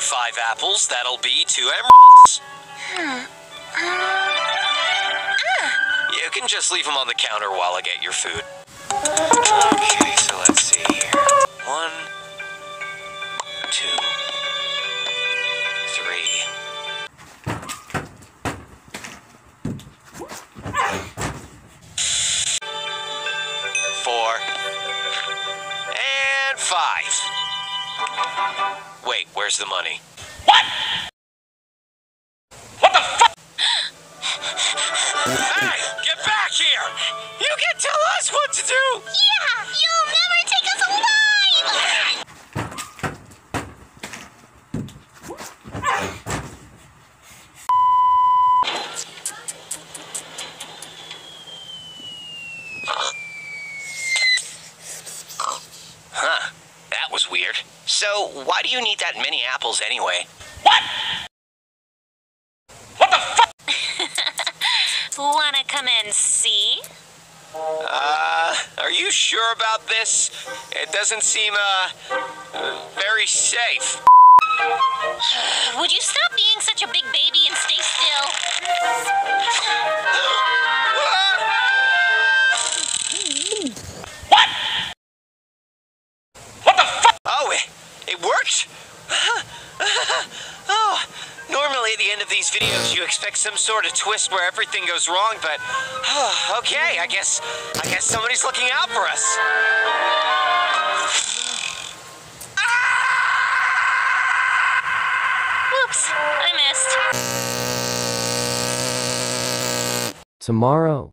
five apples, that'll be two emeralds. You can just leave them on the counter while I get your food. Okay, so let's see here. One, two, three. Four. And five. Wait, where's the money? What? What the fuck? hey, get back here! You can tell us what to do! Yeah, you'll never take us alive! That. So, why do you need that many apples anyway? What? What the fuck? Wanna come and see? Uh, are you sure about this? It doesn't seem, uh, very safe. Would you stop being such a big it, it worked? oh, normally at the end of these videos you expect some sort of twist where everything goes wrong, but oh, okay, I guess I guess somebody's looking out for us. Ah! Whoops, I missed. Tomorrow,